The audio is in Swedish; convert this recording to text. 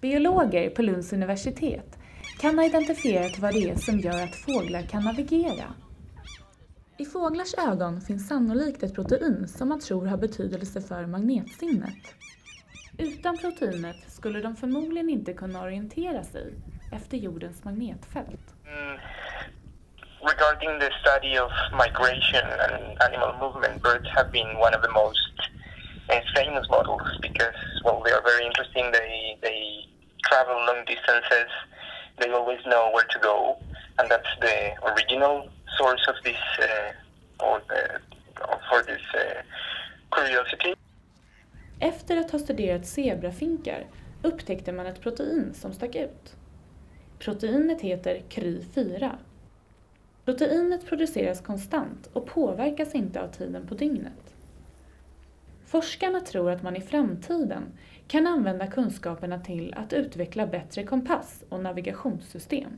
Biologer på Lunds universitet kan ha identifierat vad det är som gör att fåglar kan navigera. I fåglars ögon finns sannolikt ett protein som man tror har betydelse för magnetsinnet. Utan proteinet skulle de förmodligen inte kunna orientera sig efter jordens magnetfält. Mm, regarding the study of migration and animal movement, birds have been one of the most uh, famous models because, well, they are very interesting. They, they travel long distances. They always know where to go. And that's the original source of this, uh, or, uh, for this uh, curiosity. Efter att ha studerat zebrafinkar upptäckte man ett protein som stack ut. Proteinet heter Kry4. Proteinet produceras konstant och påverkas inte av tiden på dygnet. Forskarna tror att man i framtiden kan använda kunskaperna till att utveckla bättre kompass och navigationssystem.